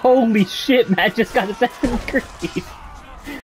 Holy shit, Matt just got a second creep!